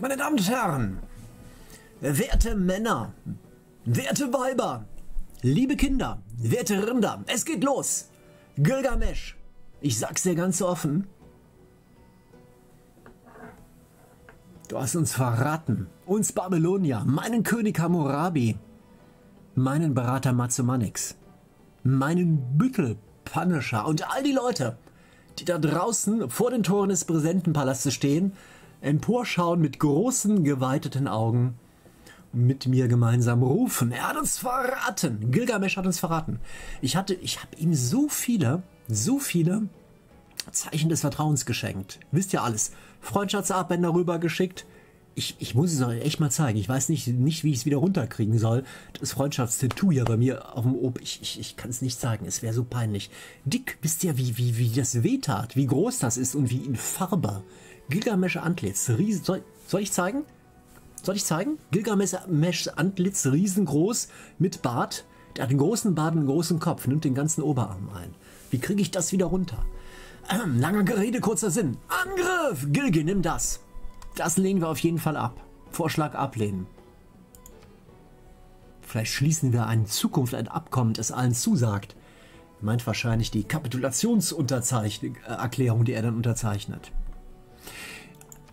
Meine Damen und Herren, werte Männer, werte Weiber, liebe Kinder, werte Rinder, es geht los. Gilgamesch, ich sag's dir ganz offen. Du hast uns verraten, uns Babylonier, meinen König Hammurabi, meinen Berater Matsumanix, meinen Büttel Punisher und all die Leute, die da draußen vor den Toren des Präsidentenpalastes stehen emporschauen mit großen, geweiteten Augen mit mir gemeinsam rufen. Er hat uns verraten. Gilgamesch hat uns verraten. Ich hatte, ich habe ihm so viele, so viele Zeichen des Vertrauens geschenkt. Wisst ihr alles? Freundschaftsarmbänder rübergeschickt. Ich, ich muss es euch echt mal zeigen. Ich weiß nicht, nicht wie ich es wieder runterkriegen soll. Das Freundschaftstattoo hier bei mir auf dem Ob. Ich, ich, ich kann es nicht zeigen. Es wäre so peinlich. Dick, wisst ihr, wie, wie, wie das wehtat? Wie groß das ist und wie in Farbe. Gilgamesch Antlitz. Riesen, soll, soll ich zeigen? Soll ich zeigen? Gilgamesch Antlitz riesengroß mit Bart. Der hat einen großen Bart und einen großen Kopf, nimmt den ganzen Oberarm ein. Wie kriege ich das wieder runter? Ähm, langer Gerede, kurzer Sinn. Angriff! Gilge, nimm das. Das lehnen wir auf jeden Fall ab. Vorschlag ablehnen. Vielleicht schließen wir in Zukunft ein Abkommen, das allen zusagt. Meint wahrscheinlich die Kapitulationserklärung, die er dann unterzeichnet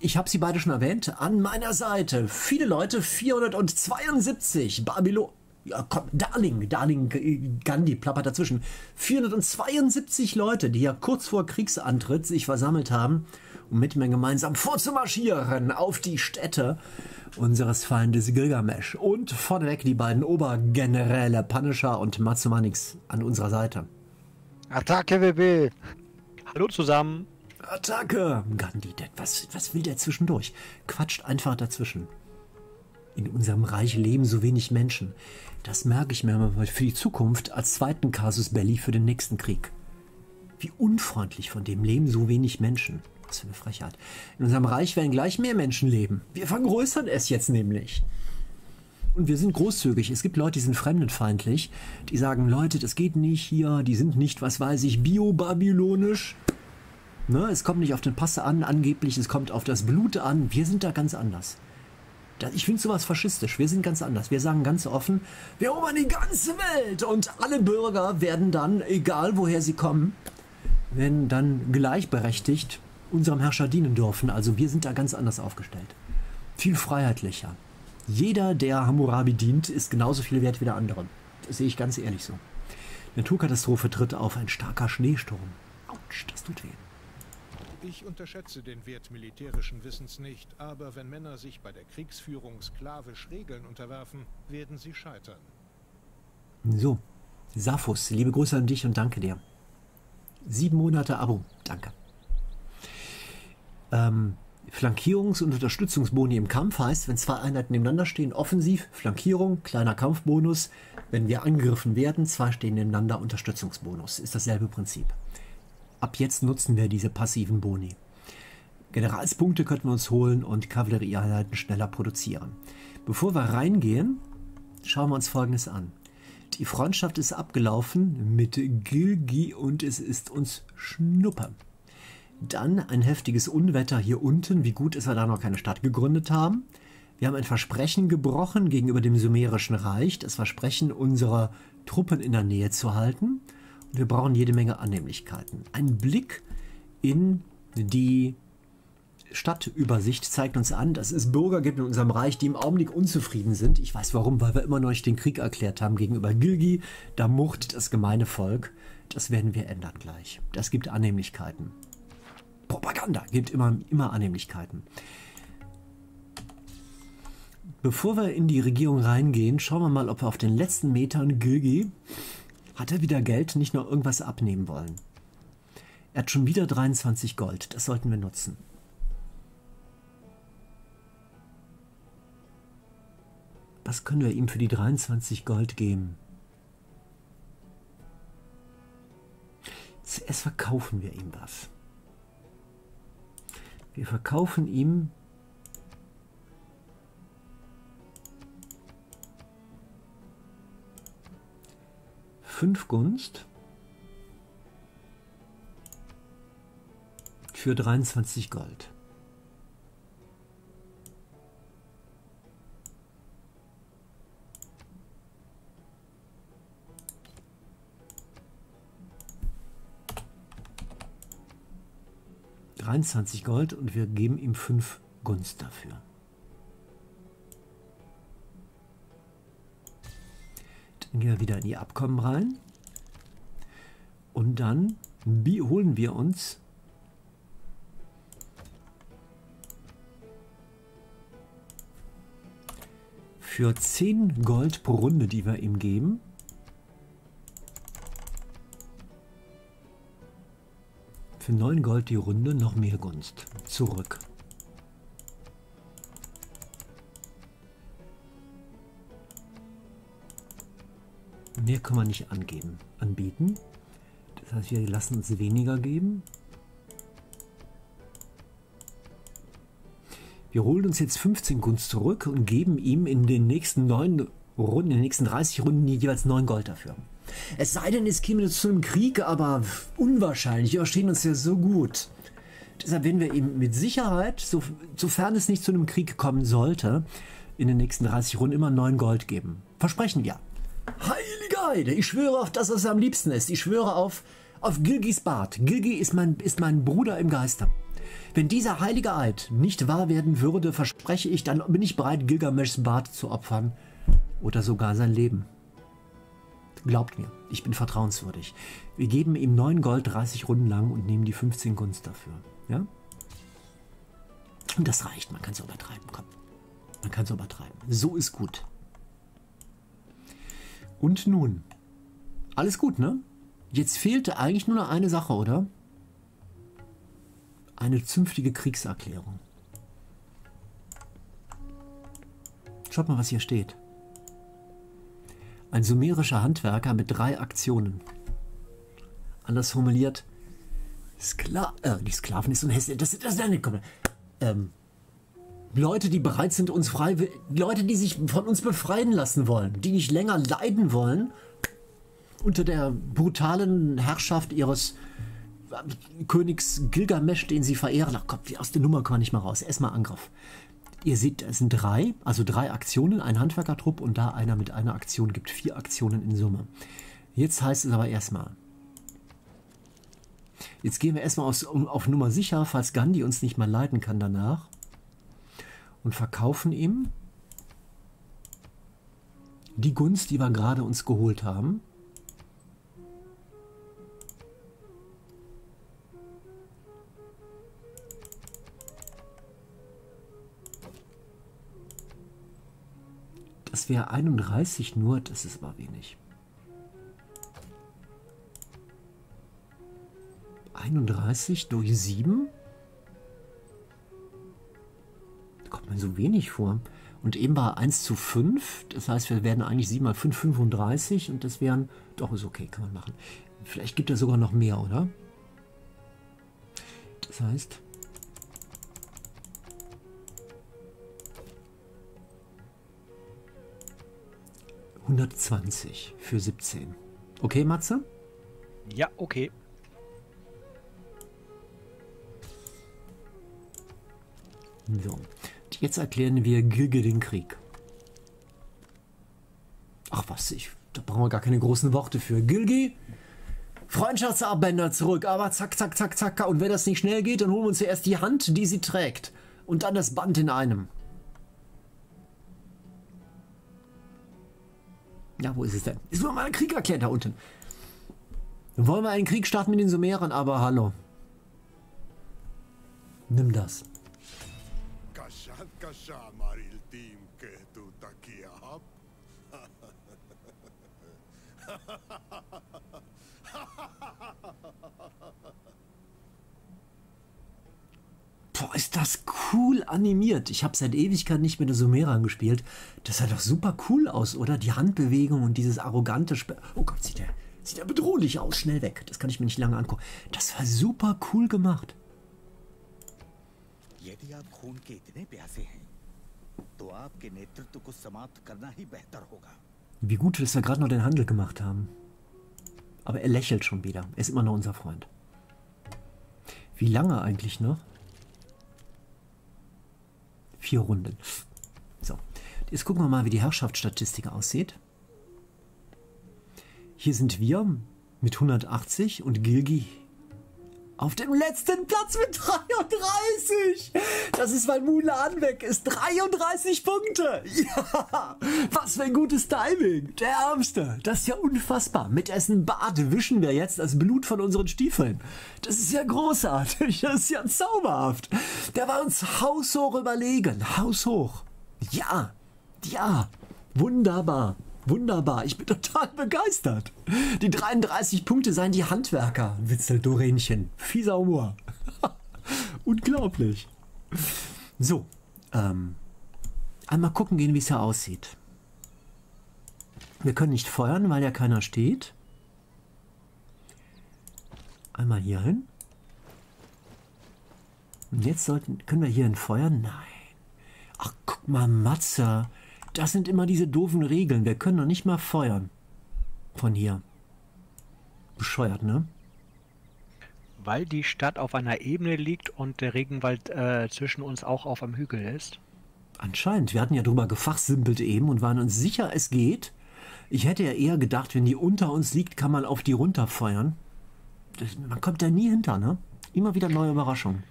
ich habe sie beide schon erwähnt, an meiner Seite viele Leute, 472, Babylon, ja komm, Darling, Darling Gandhi plappert dazwischen, 472 Leute, die ja kurz vor Kriegsantritt sich versammelt haben, um mit mir gemeinsam vorzumarschieren auf die Städte unseres Feindes Gilgamesh und vorneweg die beiden Obergeneräle Punisher und Matsumanix an unserer Seite. Attacke, WB! Hallo zusammen! Attacke! Gandhi, was, was will der zwischendurch? Quatscht einfach dazwischen. In unserem Reich leben so wenig Menschen. Das merke ich mir mal für die Zukunft als zweiten Casus Belli für den nächsten Krieg. Wie unfreundlich von dem leben so wenig Menschen. Was für eine Frechheit. In unserem Reich werden gleich mehr Menschen leben. Wir vergrößern es jetzt nämlich. Und wir sind großzügig. Es gibt Leute, die sind fremdenfeindlich. Die sagen, Leute, das geht nicht hier. Die sind nicht, was weiß ich, bio-babylonisch. Ne, es kommt nicht auf den Passe an, angeblich, es kommt auf das Blut an. Wir sind da ganz anders. Ich finde sowas faschistisch. Wir sind ganz anders. Wir sagen ganz offen, wir erobern die ganze Welt und alle Bürger werden dann, egal woher sie kommen, werden dann gleichberechtigt unserem Herrscher dienen dürfen. Also wir sind da ganz anders aufgestellt. Viel freiheitlicher. Jeder, der Hammurabi dient, ist genauso viel wert wie der andere. Das sehe ich ganz ehrlich so. Naturkatastrophe tritt auf, ein starker Schneesturm. Autsch, das tut weh. Ich unterschätze den Wert militärischen Wissens nicht, aber wenn Männer sich bei der Kriegsführung sklavisch Regeln unterwerfen, werden sie scheitern. So, Saphus, liebe Grüße an dich und danke dir. Sieben Monate Abo, danke. Ähm, Flankierungs- und Unterstützungsboni im Kampf heißt, wenn zwei Einheiten nebeneinander stehen, offensiv, Flankierung, kleiner Kampfbonus. Wenn wir angegriffen werden, zwei stehen nebeneinander, Unterstützungsbonus. Ist dasselbe Prinzip. Ab jetzt nutzen wir diese passiven Boni. Generalspunkte könnten wir uns holen und Kavallerieeinheiten schneller produzieren. Bevor wir reingehen, schauen wir uns Folgendes an. Die Freundschaft ist abgelaufen mit Gilgi und es ist uns Schnuppe. Dann ein heftiges Unwetter hier unten. Wie gut ist, wir da noch keine Stadt gegründet haben. Wir haben ein Versprechen gebrochen gegenüber dem Sumerischen Reich, das Versprechen, unsere Truppen in der Nähe zu halten. Wir brauchen jede Menge Annehmlichkeiten. Ein Blick in die Stadtübersicht zeigt uns an, dass es Bürger gibt in unserem Reich, die im Augenblick unzufrieden sind. Ich weiß warum, weil wir immer noch nicht den Krieg erklärt haben gegenüber Gilgi. Da murrt das gemeine Volk. Das werden wir ändern gleich. Das gibt Annehmlichkeiten. Propaganda gibt immer, immer Annehmlichkeiten. Bevor wir in die Regierung reingehen, schauen wir mal, ob wir auf den letzten Metern Gilgi hat er wieder Geld, nicht nur irgendwas abnehmen wollen. Er hat schon wieder 23 Gold, das sollten wir nutzen. Was können wir ihm für die 23 Gold geben? Zuerst verkaufen wir ihm was. Wir verkaufen ihm fünf Gunst für 23 Gold. Dreiundzwanzig Gold und wir geben ihm fünf Gunst dafür. Dann gehen wir wieder in die Abkommen rein. Und dann holen wir uns für 10 Gold pro Runde, die wir ihm geben, für 9 Gold die Runde noch mehr Gunst zurück. Mehr kann man nicht angeben, anbieten. Das heißt, wir lassen uns weniger geben. Wir holen uns jetzt 15 Gunst zurück und geben ihm in den nächsten 9 Runden, in den nächsten 30 Runden jeweils 9 Gold dafür. Es sei denn, es käme zu einem Krieg, aber unwahrscheinlich. Wir verstehen uns ja so gut. Deshalb werden wir ihm mit Sicherheit, so, sofern es nicht zu einem Krieg kommen sollte, in den nächsten 30 Runden immer 9 Gold geben. Versprechen wir. Heilige Heide, ich schwöre auf das, was am liebsten ist. Ich schwöre auf, auf Gilgis Bart. Gilgi ist mein, ist mein Bruder im Geiste. Wenn dieser heilige Eid nicht wahr werden würde, verspreche ich, dann bin ich bereit, Gilgameshs Bart zu opfern oder sogar sein Leben. Glaubt mir, ich bin vertrauenswürdig. Wir geben ihm 9 Gold 30 Runden lang und nehmen die 15 Gunst dafür. Ja? Und das reicht, man kann es übertreiben, komm. Man kann es übertreiben. So ist gut. Und nun, alles gut, ne? Jetzt fehlte eigentlich nur noch eine Sache, oder? Eine zünftige Kriegserklärung. Schaut mal, was hier steht. Ein sumerischer Handwerker mit drei Aktionen. Anders formuliert, Skla äh, die Sklaven ist so hässlich. Das, das, das, komm, ähm, Leute, die bereit sind, uns frei, Leute, die sich von uns befreien lassen wollen, die nicht länger leiden wollen unter der brutalen Herrschaft ihres äh, Königs Gilgamesh, den sie verehren. Ach Gott, aus der Nummer kann ich mal raus. Erstmal Angriff. Ihr seht, es sind drei, also drei Aktionen, ein Handwerkertrupp und da einer mit einer Aktion gibt vier Aktionen in Summe. Jetzt heißt es aber erstmal. Jetzt gehen wir erstmal auf, auf Nummer sicher, falls Gandhi uns nicht mal leiten kann danach und verkaufen ihm die Gunst, die wir gerade uns geholt haben. Das wäre 31 nur, das ist aber wenig. 31 durch 7? Mir so wenig vor. Und eben war 1 zu 5, das heißt, wir werden eigentlich 7 mal 5, 35 und das wären, doch ist okay, kann man machen. Vielleicht gibt er sogar noch mehr, oder? Das heißt, ...120 für 17. Okay, Matze? Ja, okay. So. Jetzt erklären wir Gilge den Krieg. Ach was, ich, da brauchen wir gar keine großen Worte für. Gilgi, Freundschaftsarmbänder zurück, aber zack, zack, zack, zack. Und wenn das nicht schnell geht, dann holen wir uns zuerst die Hand, die sie trägt. Und dann das Band in einem. Ja, wo ist es denn? Ist nur mal ein Krieg erklärt da unten. Dann wollen wir einen Krieg starten mit den Sumerern, aber hallo. Nimm das. Boah, ist das cool animiert. Ich habe seit Ewigkeit nicht mehr eine Sumeran gespielt. Das sah doch super cool aus, oder? Die Handbewegung und dieses arrogante Spe Oh Gott, sieht der, sieht der bedrohlich aus. Schnell weg. Das kann ich mir nicht lange angucken. Das war super cool gemacht. Wie gut, dass wir gerade noch den Handel gemacht haben. Aber er lächelt schon wieder. Er ist immer noch unser Freund. Wie lange eigentlich noch? Vier Runden. So, jetzt gucken wir mal, wie die Herrschaftsstatistik aussieht. Hier sind wir mit 180 und Gilgi Auf dem letzten Platz mit 33. Das ist, weil Mulan weg ist. 33 Punkte. Ja, was für ein gutes Timing. Der Ärmste. Das ist ja unfassbar. Mit Essen Bad wischen wir jetzt das Blut von unseren Stiefeln. Das ist ja großartig. Das ist ja zauberhaft. Der war uns haushoch überlegen. Haushoch. Ja, ja. Wunderbar. Wunderbar, ich bin total begeistert. Die 33 Punkte seien die Handwerker, Witzel Dorenchen. Fieser Humor. Unglaublich. So, ähm, einmal gucken gehen, wie es hier aussieht. Wir können nicht feuern, weil ja keiner steht. Einmal hier hin. Und jetzt sollten, können wir hier hin feuern? Nein. Ach, guck mal, Matze. Das sind immer diese doofen Regeln. Wir können noch nicht mal feuern. Von hier. Bescheuert, ne? Weil die Stadt auf einer Ebene liegt und der Regenwald äh, zwischen uns auch auf einem Hügel ist. Anscheinend. Wir hatten ja drüber gefachsimpelt eben und waren uns sicher, es geht. Ich hätte ja eher gedacht, wenn die unter uns liegt, kann man auf die runterfeuern. Das, man kommt da nie hinter, ne? Immer wieder neue Überraschungen.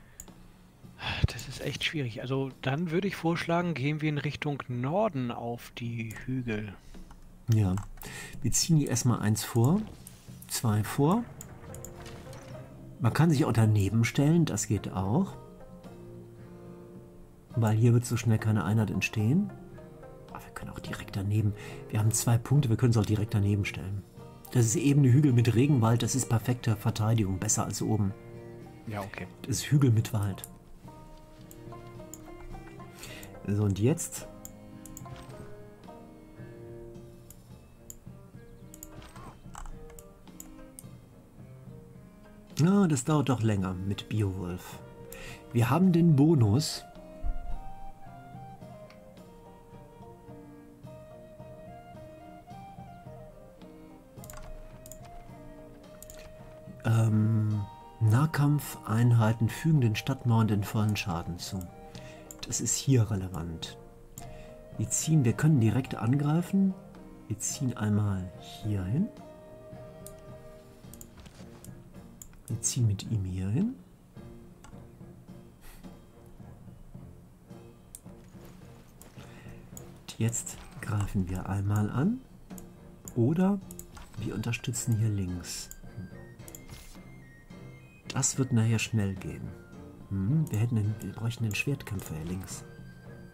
Das ist echt schwierig. Also dann würde ich vorschlagen, gehen wir in Richtung Norden auf die Hügel. Ja, wir ziehen hier erstmal eins vor, zwei vor. Man kann sich auch daneben stellen, das geht auch. Weil hier wird so schnell keine Einheit entstehen. Aber wir können auch direkt daneben. Wir haben zwei Punkte, wir können es auch direkt daneben stellen. Das ist eben eine Hügel mit Regenwald, das ist perfekte Verteidigung, besser als oben. Ja, okay. Das ist Hügel mit Wald. So, und jetzt? Na, das dauert doch länger mit Biowolf. Wir haben den Bonus. Ähm, Nahkampfeinheiten fügen den Stadtmauern den vollen Schaden zu. Das ist hier relevant. Wir ziehen, wir können direkt angreifen. Wir ziehen einmal hier hin. Wir ziehen mit ihm hier hin. Jetzt greifen wir einmal an. Oder wir unterstützen hier links. Das wird nachher schnell gehen. Hm, wir, hätten einen, wir bräuchten einen Schwertkämpfer hier links.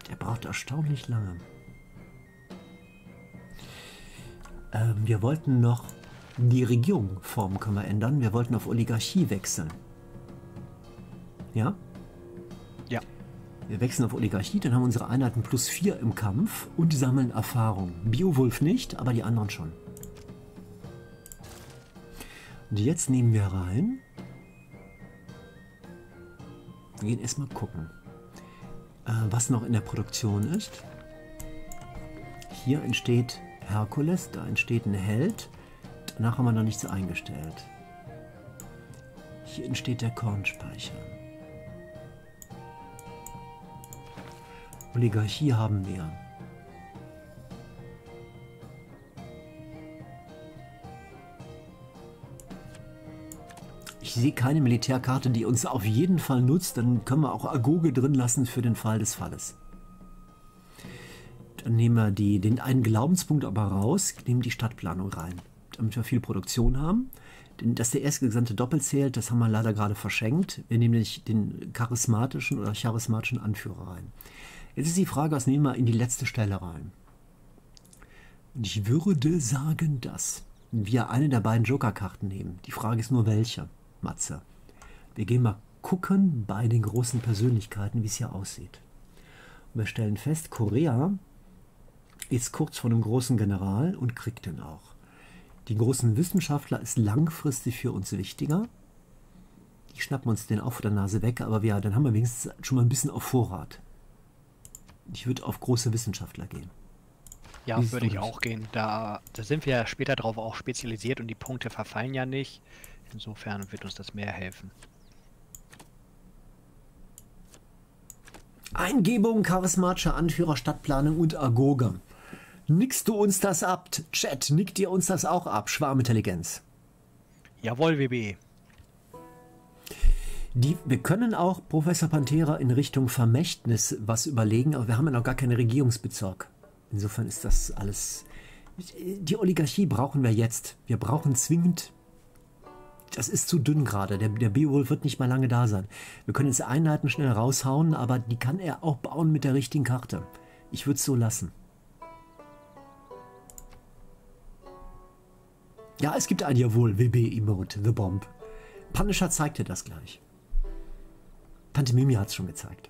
Der braucht erstaunlich lange. Ähm, wir wollten noch die Regierungsform können wir ändern. Wir wollten auf Oligarchie wechseln. Ja? Ja. Wir wechseln auf Oligarchie, dann haben unsere Einheiten plus 4 im Kampf und sammeln Erfahrung. Biowolf nicht, aber die anderen schon. Und jetzt nehmen wir rein wir gehen erstmal gucken, äh, was noch in der Produktion ist. Hier entsteht Herkules, da entsteht ein Held. Danach haben wir noch nichts eingestellt. Hier entsteht der Kornspeicher. Oligarchie haben wir. Ich sehe keine Militärkarte, die uns auf jeden Fall nutzt. Dann können wir auch Agoge drin lassen für den Fall des Falles. Dann nehmen wir die, den einen Glaubenspunkt aber raus, nehmen die Stadtplanung rein, damit wir viel Produktion haben. Denn dass der erstgesandte doppelt zählt, das haben wir leider gerade verschenkt. Wir nehmen nämlich den charismatischen oder charismatischen Anführer rein. Jetzt ist die Frage, was nehmen wir in die letzte Stelle rein? Und ich würde sagen, dass wir eine der beiden Joker-Karten nehmen. Die Frage ist nur, welche. Matze. Wir gehen mal gucken bei den großen Persönlichkeiten, wie es hier aussieht. Und wir stellen fest, Korea ist kurz vor einem großen General und kriegt den auch. Die großen Wissenschaftler ist langfristig für uns wichtiger. Die schnappen uns den auch vor der Nase weg, aber wir, dann haben wir wenigstens schon mal ein bisschen auf Vorrat. Ich würde auf große Wissenschaftler gehen. Ja, würde ich auch gehen. Da, da sind wir später drauf auch spezialisiert und die Punkte verfallen ja nicht. Insofern wird uns das mehr helfen. Eingebung, charismatischer Anführer, Stadtplanung und Agoge. Nickst du uns das ab? Chat, nickt ihr uns das auch ab? Schwarmintelligenz. Jawohl, WB. Die, wir können auch, Professor Pantera, in Richtung Vermächtnis was überlegen, aber wir haben ja noch gar keinen Regierungsbezirk. Insofern ist das alles. Die Oligarchie brauchen wir jetzt. Wir brauchen zwingend. Das ist zu dünn gerade. Der, der Beowulf wird nicht mal lange da sein. Wir können jetzt Einheiten schnell raushauen, aber die kann er auch bauen mit der richtigen Karte. Ich würde es so lassen. Ja, es gibt ein Jawohl, WB-Emote, The Bomb. Punisher zeigt dir das gleich. Tante Mimi hat es schon gezeigt.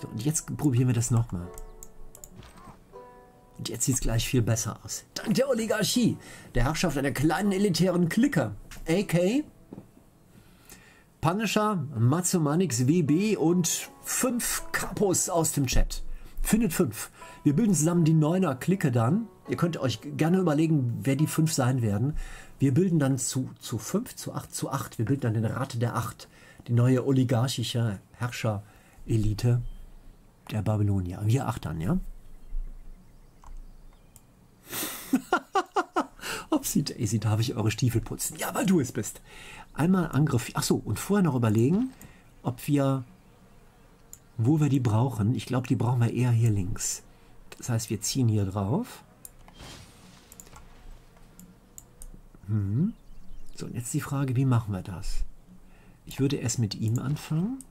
So, und jetzt probieren wir das nochmal. Und jetzt sieht es gleich viel besser aus. Dank der Oligarchie, der Herrschaft einer kleinen elitären Clique, AK, Punisher, Matsumanix WB und fünf Kapos aus dem Chat. Findet fünf. Wir bilden zusammen die Neuner Clique dann. Ihr könnt euch gerne überlegen, wer die fünf sein werden. Wir bilden dann zu, zu fünf, zu acht, zu acht. Wir bilden dann den Rat der Acht. Die neue oligarchische Herrscher-Elite der Babylonier. Wir acht dann, ja? Upsi Daisy, darf ich eure Stiefel putzen? Ja, weil du es bist. Einmal Angriff. Achso, und vorher noch überlegen, ob wir, wo wir die brauchen. Ich glaube, die brauchen wir eher hier links. Das heißt, wir ziehen hier drauf. Hm. So, und jetzt die Frage, wie machen wir das? Ich würde erst mit ihm anfangen.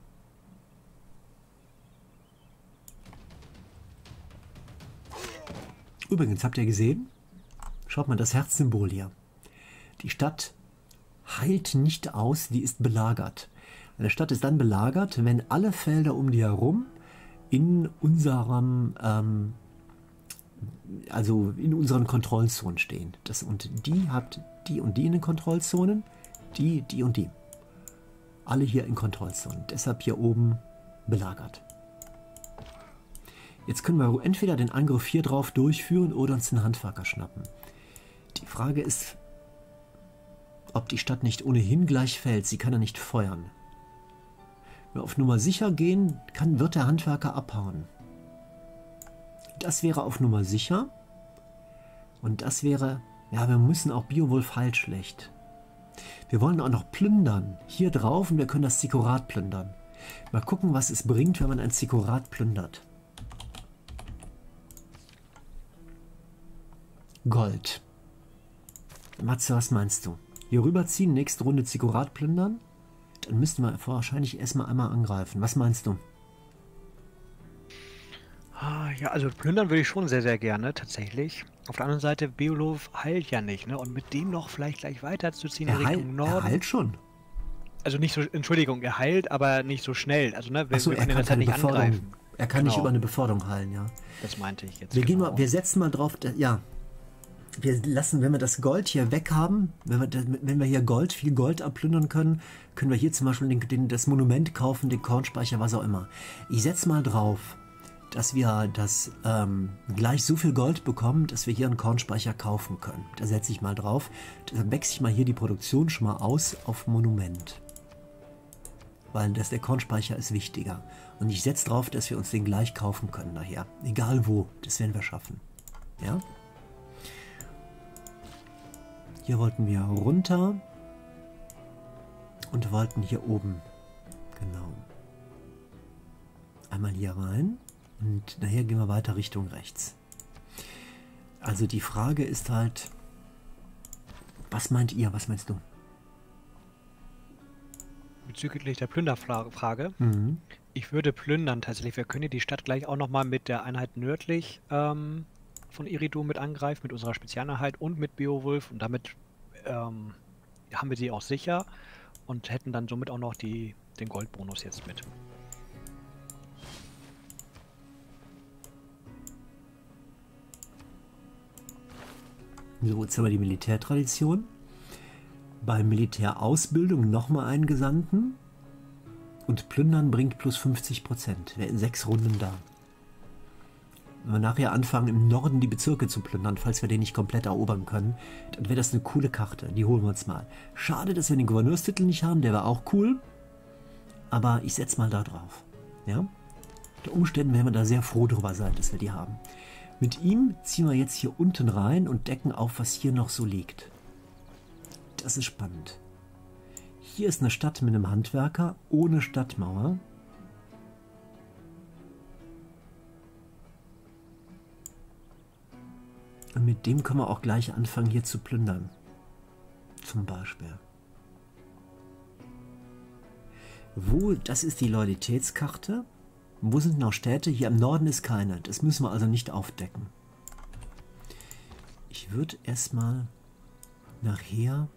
Übrigens, habt ihr gesehen? Schaut mal, das Herzsymbol hier. Die Stadt heilt nicht aus, die ist belagert. Eine Stadt ist dann belagert, wenn alle Felder um die herum in unserem, ähm, also in unseren Kontrollzonen stehen. Das, und die habt die und die in den Kontrollzonen, die, die und die. Alle hier in Kontrollzonen. Deshalb hier oben belagert. Jetzt können wir entweder den Angriff hier drauf durchführen oder uns den Handwerker schnappen. Frage ist, ob die Stadt nicht ohnehin gleich fällt. Sie kann ja nicht feuern. Wenn wir auf Nummer sicher gehen, kann, wird der Handwerker abhauen. Das wäre auf Nummer sicher. Und das wäre, ja, wir müssen auch Biowolf halt schlecht. Wir wollen auch noch plündern. Hier drauf und wir können das Zikorat plündern. Mal gucken, was es bringt, wenn man ein Zikorat plündert. Gold. Matze, was meinst du? Hier rüberziehen, nächste Runde Zikorat plündern? Dann müssten wir wahrscheinlich erstmal einmal angreifen. Was meinst du? Ah, ja, also plündern würde ich schon sehr, sehr gerne, tatsächlich. Auf der anderen Seite, Beowulf heilt ja nicht, ne? Und mit dem noch vielleicht gleich weiterzuziehen er in Richtung heil, Norden. Er heilt schon. Also nicht so, Entschuldigung, er heilt, aber nicht so schnell. Also, ne, wir, wir er kann nicht Beförderung. angreifen. Er kann nicht Genau. über eine Beförderung heilen, ja. Das meinte ich jetzt. Wir, gehen genau. mal, wir setzen mal drauf, ja. Wir lassen, wenn wir das Gold hier weg haben, wenn wir, wenn wir hier Gold, viel Gold abplündern können, können wir hier zum Beispiel den, den, das Monument kaufen, den Kornspeicher, was auch immer. Ich setze mal drauf, dass wir das ähm, gleich so viel Gold bekommen, dass wir hier einen Kornspeicher kaufen können. Da setze ich mal drauf. Dann wechsle ich mal hier die Produktion schon mal aus auf Monument. Weil das, der Kornspeicher ist wichtiger. Und ich setze drauf, dass wir uns den gleich kaufen können nachher. Egal wo, das werden wir schaffen. Ja? Hier wollten wir runter und wollten hier oben. Genau. Einmal hier rein und nachher gehen wir weiter Richtung rechts. Also die Frage ist halt, was meint ihr, was meinst du? Bezüglich der Plünderfrage. Mhm. Ich würde plündern tatsächlich. Wir können ja die Stadt gleich auch nochmal mit der Einheit nördlich ähm, von Iridu mit angreifen, mit unserer Spezialeinheit und mit Beowulf. Und damit ähm, haben wir sie auch sicher und hätten dann somit auch noch die, den Goldbonus jetzt mit. So, jetzt haben wir die Militärtradition. Bei Militärausbildung nochmal einen Gesandten. Und Plündern bringt plus 50 Prozent. Wäre in sechs Runden da. Wenn wir nachher anfangen, im Norden die Bezirke zu plündern, falls wir den nicht komplett erobern können, dann wäre das eine coole Karte. Die holen wir uns mal. Schade, dass wir den Gouverneurstitel nicht haben. Der war auch cool. Aber ich setze mal da drauf. Ja? Unter Umständen werden wir da sehr froh drüber sein, dass wir die haben. Mit ihm ziehen wir jetzt hier unten rein und decken auf, was hier noch so liegt. Das ist spannend. Hier ist eine Stadt mit einem Handwerker ohne Stadtmauer. Und mit dem können wir auch gleich anfangen, hier zu plündern. Zum Beispiel. Wo, das ist die Loyalitätskarte. Wo sind noch Städte? Hier im Norden ist keine. Das müssen wir also nicht aufdecken. Ich würde erstmal nachher,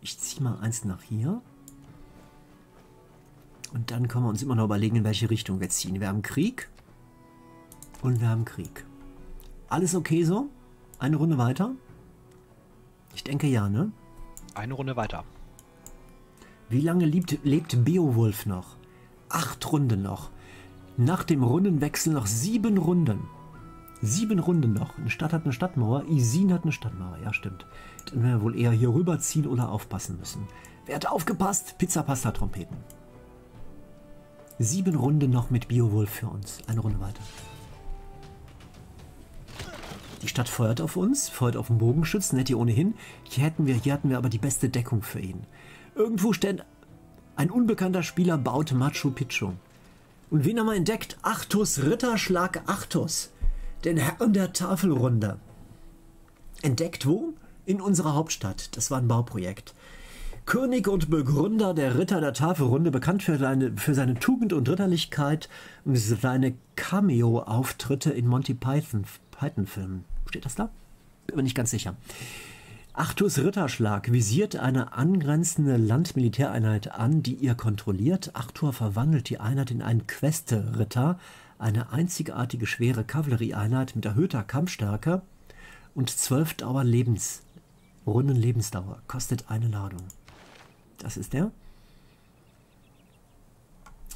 ich ziehe mal eins nach hier. Und dann können wir uns immer noch überlegen, in welche Richtung wir ziehen. Wir haben Krieg und wir haben Krieg. Alles okay so? Eine Runde weiter? Ich denke ja, ne? Eine Runde weiter. Wie lange lebt, lebt Beowulf noch? Acht Runden noch. Nach dem Rundenwechsel noch sieben Runden. Sieben Runden noch. Eine Stadt hat eine Stadtmauer, Isin hat eine Stadtmauer. Ja, stimmt. Dann werden wir wohl eher hier rüberziehen oder aufpassen müssen. Wer hat aufgepasst? Pizza, Pasta, Trompeten. Sieben Runden noch mit Beowulf für uns. Eine Runde weiter. Die Stadt feuert auf uns, feuert auf den Bogenschützen, hätte ohnehin. Hier, hätten wir, hier hatten wir aber die beste Deckung für ihn. Irgendwo steht ein unbekannter Spieler baut Machu Picchu. Und wen haben wir entdeckt? Achtus, Ritterschlag Achtus. Den Herrn der Tafelrunde. Entdeckt wo? In unserer Hauptstadt. Das war ein Bauprojekt. König und Begründer der Ritter der Tafelrunde, bekannt für seine, für seine Tugend und Ritterlichkeit und seine Cameo-Auftritte in Monty Python, Python-Filmen. Steht das da? Bin mir nicht ganz sicher. Arthurs Ritterschlag visiert eine angrenzende Landmilitäreinheit an, die ihr kontrolliert. Arthur verwandelt die Einheit in einen Queste-Ritter, eine einzigartige schwere Kavallerieeinheit mit erhöhter Kampfstärke und zwölf Dauer Lebens, Runden Lebensdauer. Kostet eine Ladung. Das ist der.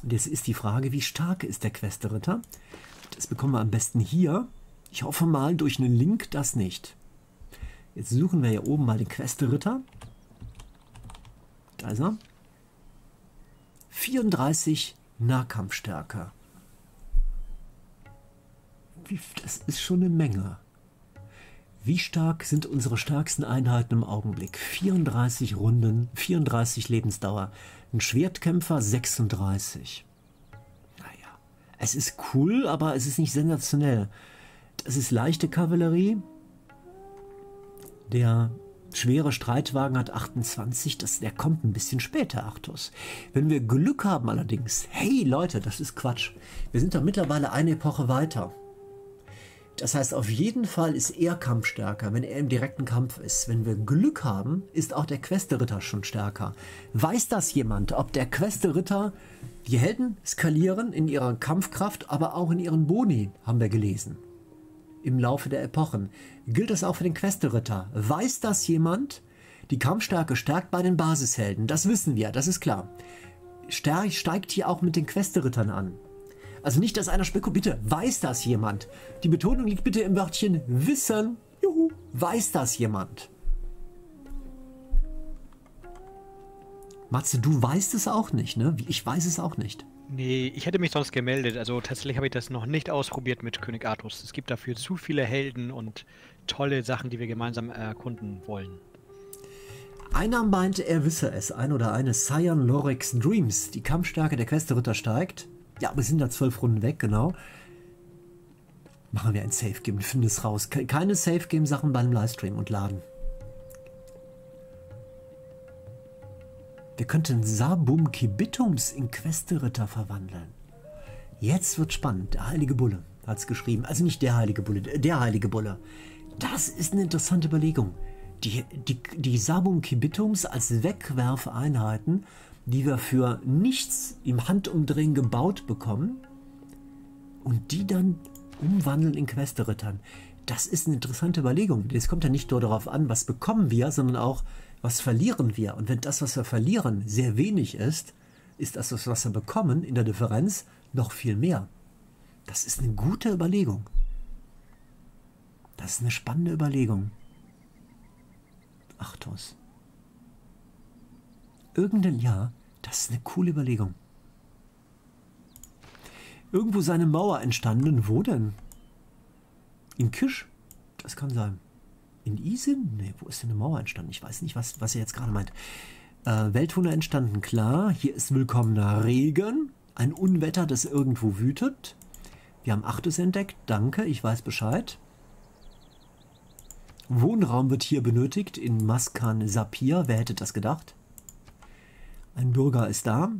Und jetzt ist die Frage, wie stark ist der Queste-Ritter? Das bekommen wir am besten hier. Ich hoffe mal durch einen Link das nicht. Jetzt suchen wir hier oben mal den Queste-Ritter. Da ist er. 34 Nahkampfstärke. Das ist schon eine Menge. Wie stark sind unsere stärksten Einheiten im Augenblick? 34 Runden, 34 Lebensdauer. Ein Schwertkämpfer 36. Naja, es ist cool, aber es ist nicht sensationell. Das ist leichte Kavallerie. Der schwere Streitwagen hat 28, das, der kommt ein bisschen später, Artus. Wenn wir Glück haben allerdings, hey Leute, das ist Quatsch. Wir sind doch mittlerweile eine Epoche weiter. Das heißt, auf jeden Fall ist er kampfstärker, wenn er im direkten Kampf ist. Wenn wir Glück haben, ist auch der Queste-Ritter schon stärker. Weiß das jemand, ob der Queste-Ritter, die Helden skalieren in ihrer Kampfkraft, aber auch in ihren Boni, haben wir gelesen. Im Laufe der Epochen. Gilt das auch für den Queste-Ritter? Weiß das jemand? Die Kampfstärke stärkt bei den Basishelden, das wissen wir, das ist klar. Steigt hier auch mit den Queste-Rittern an. Also nicht, dass einer spekuliert. Bitte, weiß das jemand? Die Betonung liegt bitte im Wörtchen wissen. Juhu, weiß das jemand? Matze, du weißt es auch nicht, ne? Ich weiß es auch nicht. Nee, ich hätte mich sonst gemeldet. Also tatsächlich habe ich das noch nicht ausprobiert mit König Artus. Es gibt dafür zu viele Helden und tolle Sachen, die wir gemeinsam erkunden wollen. Einer meinte, er wisse es. Ein oder eine Cyan Lorex Dreams. Die Kampfstärke der Queste-Ritter steigt. Ja, aber sind da zwölf Runden weg, genau. Machen wir ein Safe Game, finde es raus. Keine Safe Game Sachen beim Livestream und Laden. Wir könnten Sabum Kibitums in Queste-Ritter verwandeln. Jetzt wird spannend. Der heilige Bulle hat es geschrieben. Also nicht der heilige Bulle, der heilige Bulle. Das ist eine interessante Überlegung. Die, die, die Sabum Kibitums als Wegwerfeinheiten die wir für nichts im Handumdrehen gebaut bekommen und die dann umwandeln in Queste-Rittern. Das ist eine interessante Überlegung. Es kommt ja nicht nur darauf an, was bekommen wir, sondern auch, was verlieren wir. Und wenn das, was wir verlieren, sehr wenig ist, ist das, was wir bekommen in der Differenz, noch viel mehr. Das ist eine gute Überlegung. Das ist eine spannende Überlegung. Achtus irgendein Jahr, das ist eine coole Überlegung. Irgendwo seine Mauer entstanden. Wo denn? In Kisch? Das kann sein. In Isin? Nee, wo ist denn eine Mauer entstanden? Ich weiß nicht, was, was er jetzt gerade meint. Äh, Weltwunder entstanden, klar. Hier ist willkommener Regen. Ein Unwetter, das irgendwo wütet. Wir haben Achtes entdeckt. Danke, ich weiß Bescheid. Wohnraum wird hier benötigt in Maskan Sapir. Wer hätte das gedacht? Ein Bürger ist da.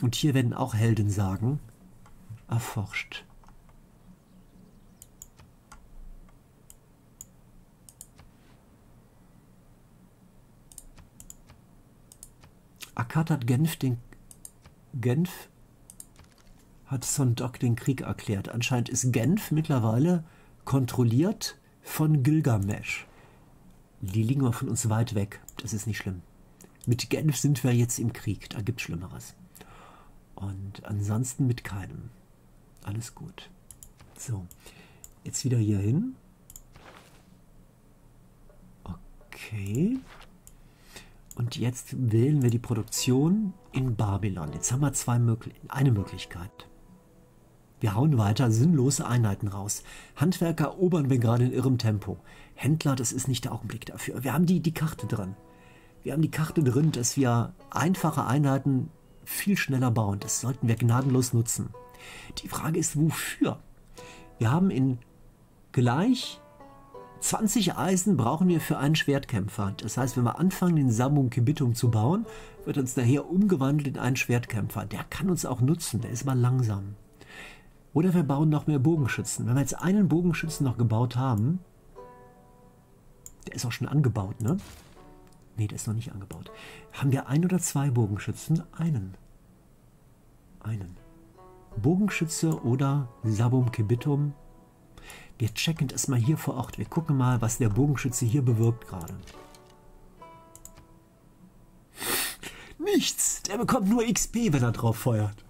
Und hier werden auch Heldensagen erforscht. Akkad hat Genf den Genf hat Sondok den Krieg erklärt. Anscheinend ist Genf mittlerweile kontrolliert von Gilgamesch. Die liegen aber von uns weit weg. Das ist nicht schlimm. Mit Genf sind wir jetzt im Krieg. Da gibt es Schlimmeres. Und ansonsten mit keinem. Alles gut. So. Jetzt wieder hier hin. Okay. Und jetzt wählen wir die Produktion in Babylon. Jetzt haben wir zwei möglich eine Möglichkeit. Wir hauen weiter sinnlose Einheiten raus. Handwerker erobern wir gerade in irrem Tempo. Händler, das ist nicht der Augenblick dafür. Wir haben die, die Karte drin. Wir haben die Karte drin, dass wir einfache Einheiten viel schneller bauen. Das sollten wir gnadenlos nutzen. Die Frage ist, wofür? Wir haben in gleich 20 Eisen brauchen wir für einen Schwertkämpfer. Das heißt, wenn wir anfangen, den Samum Kibitum zu bauen, wird uns daher umgewandelt in einen Schwertkämpfer. Der kann uns auch nutzen, der ist mal langsam. Oder wir bauen noch mehr Bogenschützen. Wenn wir jetzt einen Bogenschützen noch gebaut haben, der ist auch schon angebaut, ne? Ne, der ist noch nicht angebaut. Haben wir ein oder zwei Bogenschützen? Einen. Einen. Bogenschütze oder Sabum Kibitum wir checken das mal hier vor Ort. Wir gucken mal, was der Bogenschütze hier bewirkt gerade. Nichts. Der bekommt nur XP, wenn er drauf feuert.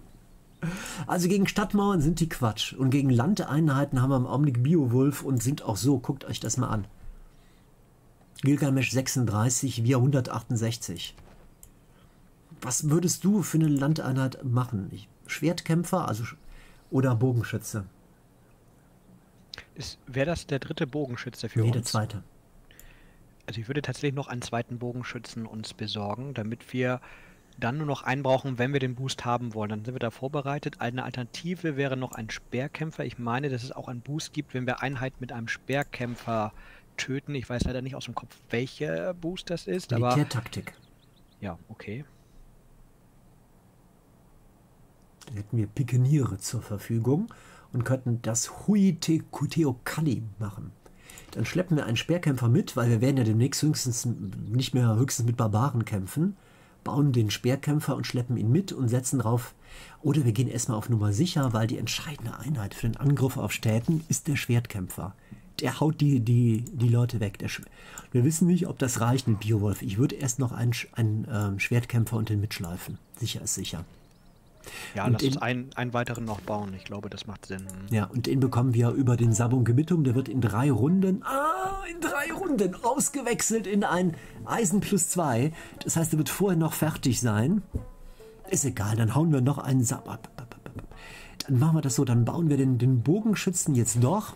Also gegen Stadtmauern sind die Quatsch. Und gegen Landeinheiten haben wir im Augenblick Biowulf und sind auch so. Guckt euch das mal an. Gilgamesh 36, wir 168. Was würdest du für eine Landeinheit machen? Schwertkämpfer also, oder Bogenschütze? Wäre das der dritte Bogenschütze für nee, uns? der zweite. Also ich würde tatsächlich noch einen zweiten Bogenschützen uns besorgen, damit wir dann nur noch einen brauchen, wenn wir den Boost haben wollen. Dann sind wir da vorbereitet. Eine Alternative wäre noch ein Speerkämpfer. Ich meine, dass es auch einen Boost gibt, wenn wir Einheiten mit einem Speerkämpfer töten. Ich weiß leider nicht aus dem Kopf, welcher Boost das ist. Militärtaktik. Ja, okay. Dann hätten wir Pikeniere zur Verfügung und könnten das Huite Kuteokali machen. Dann schleppen wir einen Speerkämpfer mit, weil wir werden ja demnächst höchstens nicht mehr höchstens mit Barbaren kämpfen, bauen den Speerkämpfer und schleppen ihn mit und setzen drauf. Oder wir gehen erstmal auf Nummer sicher, weil die entscheidende Einheit für den Angriff auf Städten ist der Schwertkämpfer. Der haut die, die, die Leute weg. wir wissen nicht, ob das reicht mit Biowolf. Ich würde erst noch einen, einen äh, Schwertkämpfer und den mitschleifen. Sicher ist sicher. Ja, und lass uns einen, einen weiteren noch bauen. Ich glaube, das macht Sinn. Ja, und den bekommen wir über den Sabum Gebittum. Der wird in drei Runden, ah, in drei Runden ausgewechselt in ein Eisen plus zwei. Das heißt, er wird vorher noch fertig sein. Ist egal, dann hauen wir noch einen Sabum. Dann machen wir das so, dann bauen wir den, den Bogenschützen jetzt doch.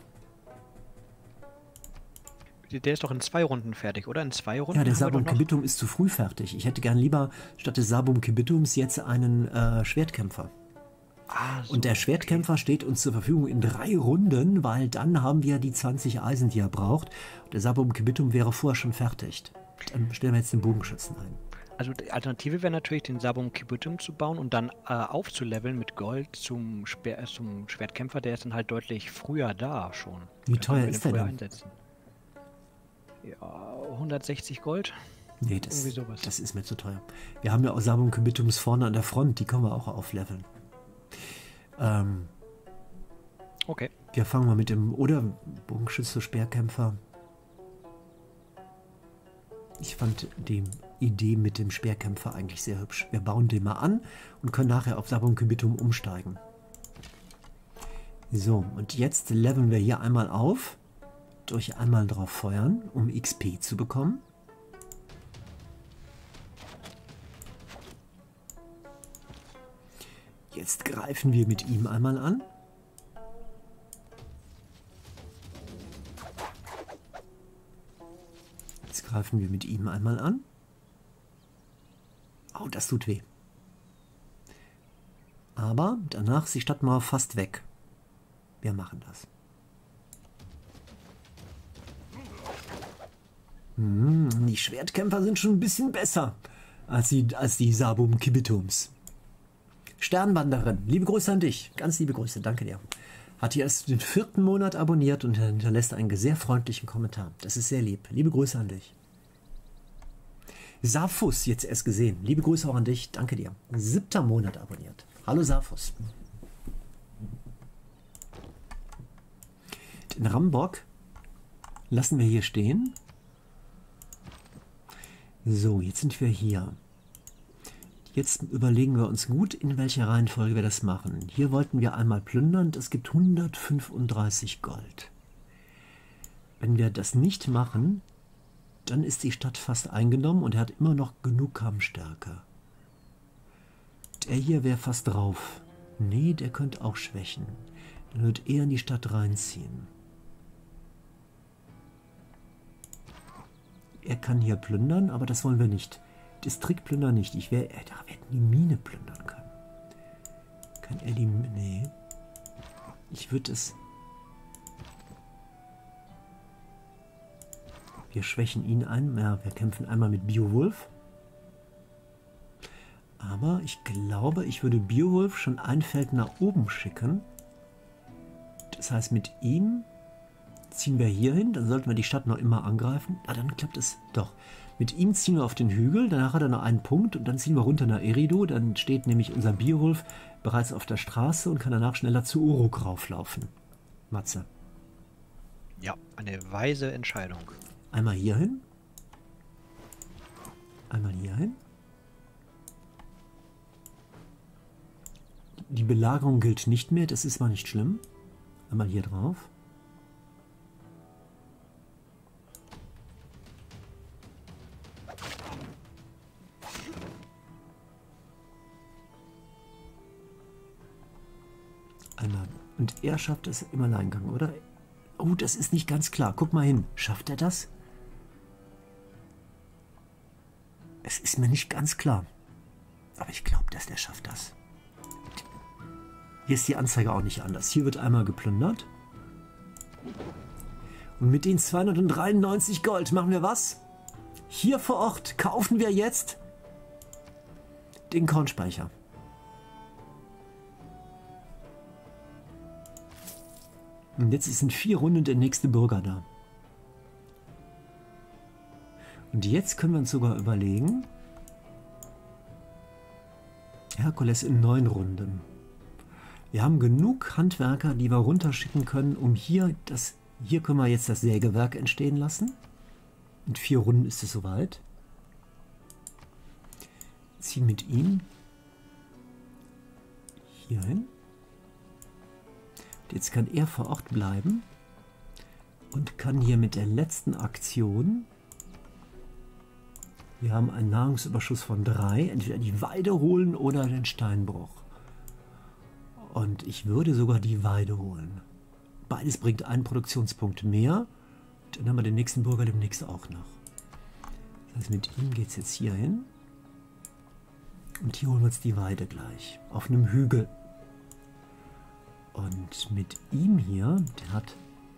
Der ist doch in zwei Runden fertig, oder? In zwei Runden? Ja, der Sabum Kibitum ist zu früh fertig. Ich hätte gern lieber statt des Sabum Kibitums jetzt einen äh, Schwertkämpfer. Ah, so, und der Schwertkämpfer okay. steht uns zur Verfügung in drei Runden, weil dann haben wir die 20 Eisen, die er braucht. Der Sabum Kibitum wäre vorher schon fertig. Dann stellen wir jetzt den Bogenschützen ein. Also die Alternative wäre natürlich, den Sabum Kibitum zu bauen und dann äh, aufzuleveln mit Gold zum, Speer, äh, zum Schwertkämpfer. Der ist dann halt deutlich früher da schon. Wie teuer ist der denn? Einsetzen. Ja, 160 Gold. Nee, das, das ist mir zu teuer. Wir haben ja auch Samum Kubitums vorne an der Front, die können wir auch aufleveln. Ähm, okay. Wir fangen mal mit dem, oder Bogenschütze, Speerkämpfer. Ich fand die Idee mit dem Speerkämpfer eigentlich sehr hübsch. Wir bauen den mal an und können nachher auf Sabum Kubitum umsteigen. So, und jetzt leveln wir hier einmal auf durch einmal drauf feuern, um XP zu bekommen. Jetzt greifen wir mit ihm einmal an. Jetzt greifen wir mit ihm einmal an. Oh, das tut weh. Aber danach ist die Stadtmauer fast weg. Wir machen das. Die Schwertkämpfer sind schon ein bisschen besser als die, als die Sabum Kibitums. Sternwanderin, liebe Grüße an dich. Ganz liebe Grüße, danke dir. Hat hier erst den vierten Monat abonniert und hinterlässt einen sehr freundlichen Kommentar. Das ist sehr lieb. Liebe Grüße an dich. Safus jetzt erst gesehen. Liebe Grüße auch an dich. Danke dir. Siebter Monat abonniert. Hallo Safus. Den Rambock lassen wir hier stehen. So, jetzt sind wir hier. Jetzt überlegen wir uns gut, in welcher Reihenfolge wir das machen. Hier wollten wir einmal plündern, das gibt 135 Gold. Wenn wir das nicht machen, dann ist die Stadt fast eingenommen und er hat immer noch genug Kampfstärke. Der hier wäre fast drauf. Nee, der könnte auch schwächen. Dann wird er in die Stadt reinziehen. Er kann hier plündern, aber das wollen wir nicht. Distriktplünder nicht. Ich wäre, äh, da hätten die Mine plündern können. Kann er die, nee. Ich würde es, wir schwächen ihn ein. Ja, wir kämpfen einmal mit Biowulf. Aber ich glaube, ich würde Biowulf schon ein Feld nach oben schicken. Das heißt, mit ihm ziehen wir hier hin, dann sollten wir die Stadt noch immer angreifen. Ah, dann klappt es doch. Mit ihm ziehen wir auf den Hügel, danach hat er noch einen Punkt und dann ziehen wir runter nach Eridu. Dann steht nämlich unser Biowulf bereits auf der Straße und kann danach schneller zu Uruk rauflaufen. Matze. Ja, eine weise Entscheidung. Einmal hier hin. Einmal hier hin. Die Belagerung gilt nicht mehr, das ist mal nicht schlimm. Einmal hier drauf. Einmal. Und er schafft es im Alleingang, oder? Oh, das ist nicht ganz klar. Guck mal hin. Schafft er das? Es ist mir nicht ganz klar. Aber ich glaube, dass der schafft das. Hier ist die Anzeige auch nicht anders. Hier wird einmal geplündert. Und mit den 293 Gold machen wir was? Hier vor Ort kaufen wir jetzt den Kornspeicher. Und jetzt sind vier Runden der nächste Bürger da. Und jetzt können wir uns sogar überlegen, Herkules in neun Runden. Wir haben genug Handwerker, die wir runterschicken können, um hier das. Hier können wir jetzt das Sägewerk entstehen lassen. In vier Runden ist es soweit. Ziehen mit ihm hier hin. Jetzt kann er vor Ort bleiben und kann hier mit der letzten Aktion, wir haben einen Nahrungsüberschuss von drei, entweder die Weide holen oder den Steinbruch. Und ich würde sogar die Weide holen. Beides bringt einen Produktionspunkt mehr. Dann haben wir den nächsten Bürger demnächst auch noch. Das heißt, mit ihm geht es jetzt hier hin. Und hier holen wir uns die Weide gleich. Auf einem Hügel. Und mit ihm hier, der hat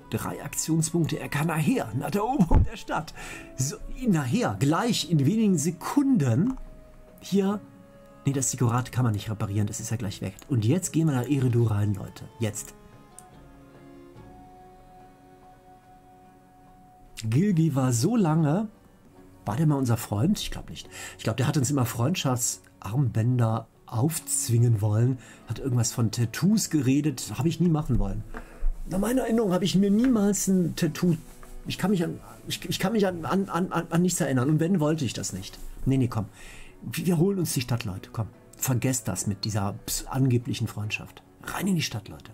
drei Aktionspunkte. Er kann nachher, nach der Eroberung der Stadt, so, nachher, gleich in wenigen Sekunden hier. Nee, das Sigurat kann man nicht reparieren, das ist ja gleich weg. Und jetzt gehen wir nach Eridu rein, Leute. Jetzt. Gilgi war so lange. War der mal unser Freund? Ich glaube nicht. Ich glaube, der hat uns immer Freundschaftsarmbänder aufzwingen wollen, hat irgendwas von Tattoos geredet, habe ich nie machen wollen. Nach meiner Erinnerung habe ich mir niemals ein Tattoo. Ich kann mich an, ich, ich kann mich an, an, an, an nichts erinnern. Und wenn, wollte ich das nicht. Nee, nee, komm. Wir holen uns die Stadt, Leute. Komm. Vergesst das mit dieser angeblichen Freundschaft. Rein in die Stadt, Leute.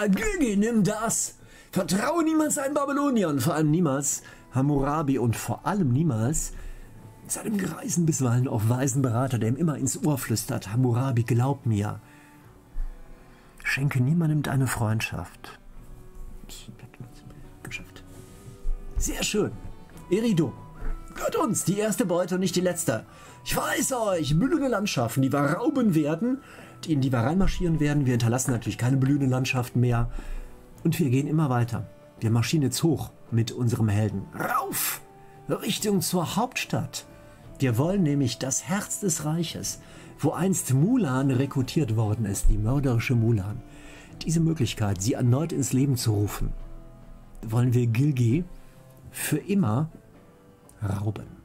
Ja, nimm das. Vertraue niemals einem Babylonier und vor allem niemals Hammurabi und vor allem niemals seinem greisen bisweilen auf weisen Berater, der ihm immer ins Ohr flüstert, Hammurabi, glaub mir. Schenke niemandem deine Freundschaft. Geschafft. Sehr schön. Erido, gehört uns, die erste Beute und nicht die letzte. Ich weiß euch, blühende Landschaften, die wir rauben werden, in die wir reinmarschieren werden. Wir hinterlassen natürlich keine blühenden Landschaften mehr. Und wir gehen immer weiter. Wir marschieren jetzt hoch mit unserem Helden. Rauf! Richtung zur Hauptstadt. Wir wollen nämlich das Herz des Reiches, wo einst Mulan rekrutiert worden ist, die mörderische Mulan. Diese Möglichkeit, sie erneut ins Leben zu rufen, wollen wir Gilgi für immer rauben.